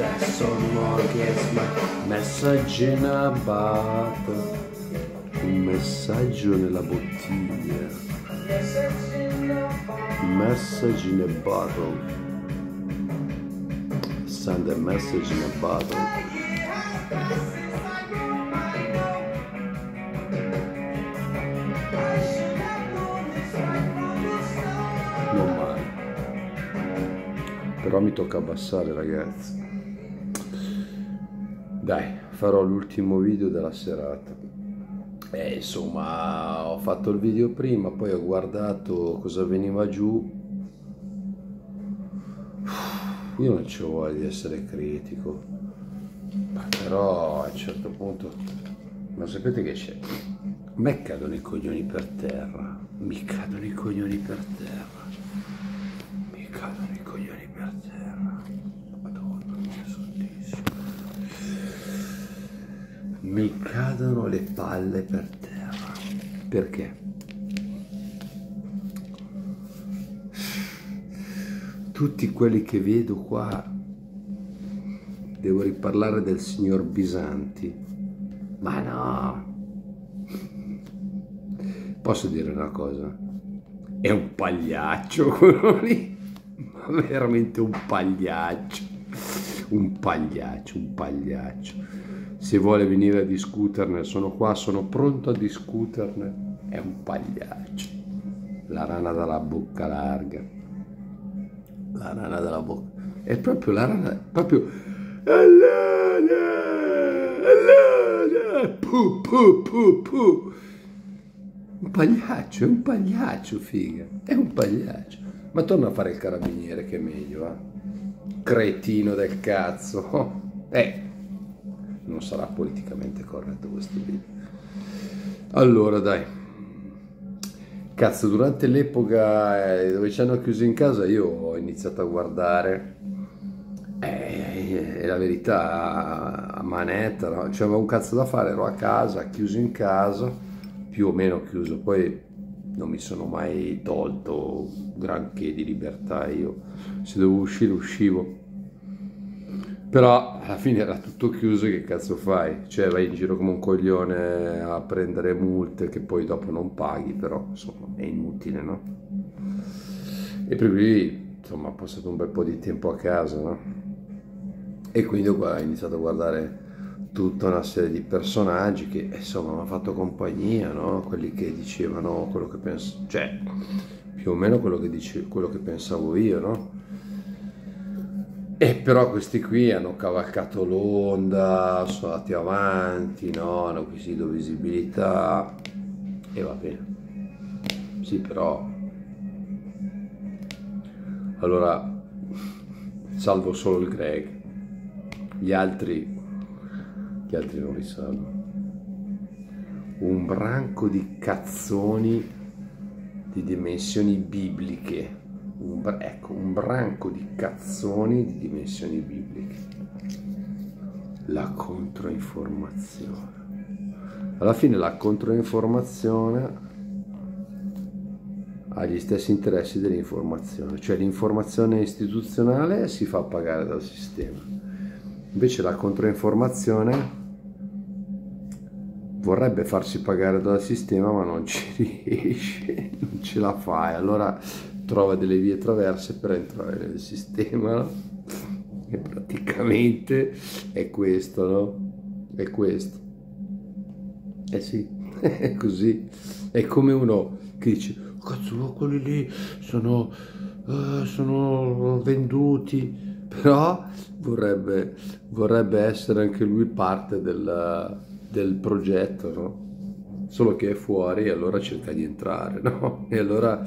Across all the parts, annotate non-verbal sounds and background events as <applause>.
That someone gets mine. Messaggio in a bottle. Un messaggio nella bottiglia. Message in a bottle. Send a message in a bottle. Però mi tocca abbassare ragazzi. Dai, farò l'ultimo video della serata. E insomma, ho fatto il video prima, poi ho guardato cosa veniva giù. Io non ci voglio di essere critico, però a un certo punto, ma sapete che c'è? A me cadono i coglioni per terra, mi cadono i coglioni per terra, mi cadono i coglioni per terra. Madonna mia santissima. Mi cadono le palle per terra. Perché? Tutti quelli che vedo qua, devo riparlare del signor Bisanti. Ma no! Posso dire una cosa? È un pagliaccio quello lì, ma veramente un pagliaccio. Un pagliaccio, un pagliaccio. Se vuole venire a discuterne, sono qua, sono pronto a discuterne. È un pagliaccio. La rana dalla bocca larga. La rana dalla bocca. È proprio la rana, proprio... Allora, pu, pu, pu. Un pagliaccio, è un pagliaccio, figa. È un pagliaccio. Ma torna a fare il carabiniere che è meglio, eh. Cretino del cazzo. Eh, non sarà politicamente corretto questo video. Allora, dai. Cazzo, durante l'epoca eh, dove ci hanno chiuso in casa io ho iniziato a guardare e la verità a manetta, no? c'avevo un cazzo da fare, ero a casa, chiuso in casa, più o meno chiuso, poi non mi sono mai tolto granché di libertà io, se dovevo uscire uscivo, però alla fine era tutto chiuso, che cazzo fai? Cioè vai in giro come un coglione a prendere multe che poi dopo non paghi, però insomma è inutile, no? E per cui insomma ho passato un bel po' di tempo a casa, no? E quindi ho iniziato a guardare tutta una serie di personaggi che insomma mi hanno fatto compagnia, no? Quelli che dicevano quello che pensavo, cioè più o meno quello che, dice, quello che pensavo io, no? E però questi qui hanno cavalcato l'onda, sono andati avanti, no? hanno acquisito visibilità e va bene. Sì, però... Allora, salvo solo il Greg, gli altri, gli altri non li salvo. Un branco di cazzoni di dimensioni bibliche un, ecco, un branco di cazzoni di dimensioni bibliche. La controinformazione. Alla fine la controinformazione ha gli stessi interessi dell'informazione, cioè l'informazione istituzionale si fa pagare dal sistema. Invece la controinformazione vorrebbe farsi pagare dal sistema ma non ci <laughs> riesce, non ce la fa e allora trova delle vie traverse per entrare nel sistema <laughs> e praticamente è questo no? è questo eh sì <laughs> è così è come uno che dice cazzo no, quelli lì sono, uh, sono venduti però vorrebbe, vorrebbe essere anche lui parte del, del progetto no? solo che è fuori e allora cerca di entrare <laughs> no? e allora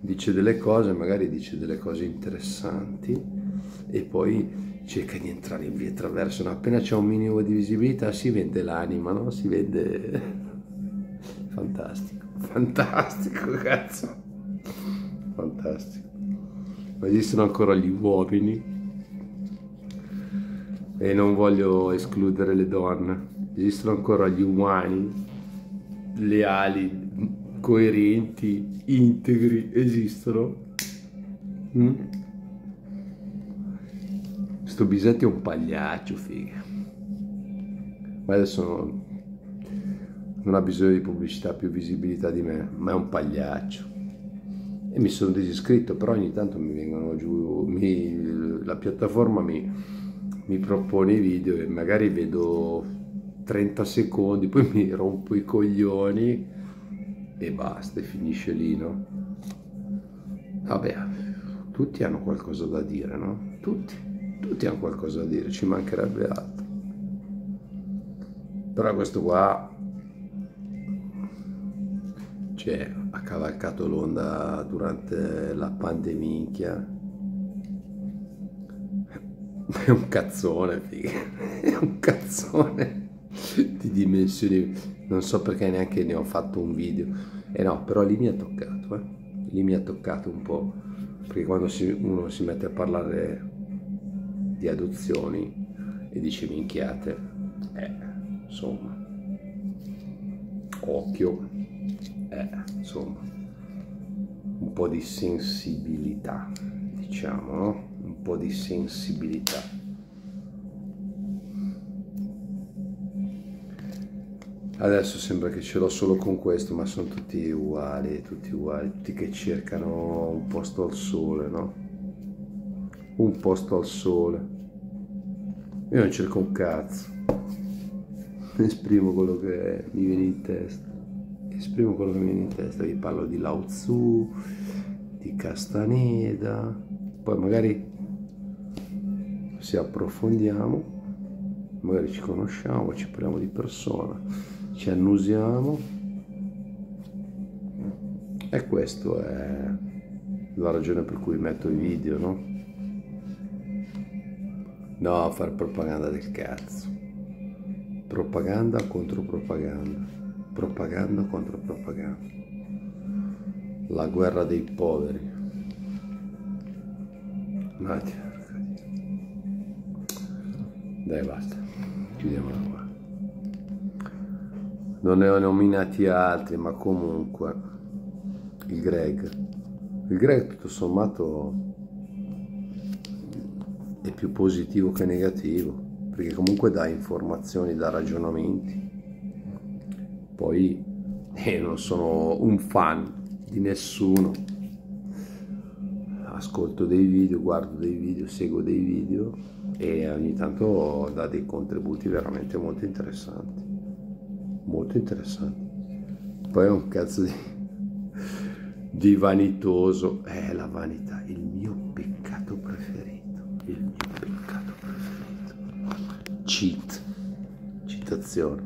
dice delle cose, magari dice delle cose interessanti e poi cerca di entrare in via attraverso, no? appena c'è un minimo di visibilità si vende l'anima, no? Si vende... <laughs> Fantastico, fantastico cazzo, fantastico. Ma esistono ancora gli uomini e non voglio escludere le donne, esistono ancora gli umani leali coerenti, integri, esistono. Mm? Sto Bisetti è un pagliaccio, figa. Ma adesso non, non ha bisogno di pubblicità, più visibilità di me, ma è un pagliaccio. E mi sono disiscritto, però ogni tanto mi vengono giù, mi, la piattaforma mi, mi propone i video e magari vedo 30 secondi, poi mi rompo i coglioni e basta, e finisce lì, no? Vabbè, tutti hanno qualcosa da dire, no? Tutti, tutti hanno qualcosa da dire, ci mancherebbe altro. Però questo qua cioè, ha cavalcato l'onda durante la pandemia. È un cazzone, figa. È un cazzone di dimensioni. Non so perché neanche ne ho fatto un video. E eh no, però lì mi ha toccato, eh. Lì mi ha toccato un po'. Perché quando si, uno si mette a parlare di adozioni e dice minchiate, eh, insomma, occhio eh, insomma, un po' di sensibilità, diciamo, no? Un po' di sensibilità. Adesso sembra che ce l'ho solo con questo, ma sono tutti uguali, tutti uguali, tutti che cercano un posto al sole, no? Un posto al sole. Io non cerco un cazzo, <laughs> esprimo quello che mi viene in testa esprimo quello che mi viene in testa, vi parlo di Lao Tzu, di Castaneda, poi magari se approfondiamo, magari ci conosciamo, ci parliamo di persona, ci annusiamo e questo è la ragione per cui metto i video, no? No, fare propaganda del cazzo. Propaganda contro propaganda propaganda contro propaganda. La guerra dei poveri. Nadia. Dai, basta. Chiudiamola qua. Non ne ho nominati altri, ma comunque il Greg. Il Greg tutto sommato è più positivo che negativo, perché comunque dà informazioni, dà ragionamenti poi eh, non sono un fan di nessuno ascolto dei video guardo dei video seguo dei video e ogni tanto dà dei contributi veramente molto interessanti. Molto interessanti. Poi è un cazzo di, di vanitoso. È la vanità il mio peccato preferito il mio peccato preferito. Cheat citazione.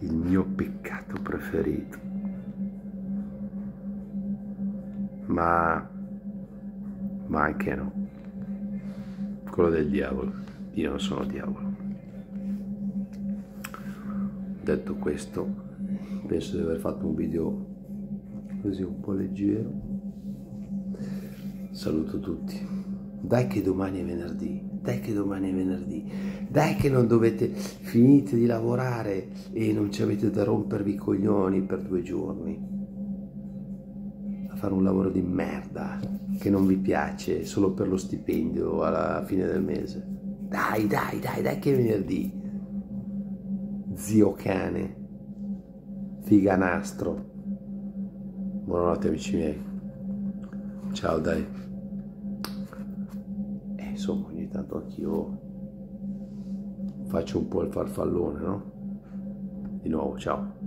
Il mio peccato preferito. Ma, ma anche no. Quello del diavolo. Io non sono diavolo. Detto questo, penso di aver fatto un video così un po' leggero. Saluto tutti. Dai che domani è venerdì, dai che domani è venerdì, dai che non dovete, finite di lavorare e non ci avete da rompervi i coglioni per due giorni. Fare un lavoro di merda che non vi piace solo per lo stipendio alla fine del mese. Dai, dai, dai, dai che venerdì. Zio cane, figanastro. Buonanotte amici miei. Ciao dai insomma ogni tanto anch'io faccio un po' il farfallone, no? Di nuovo, ciao.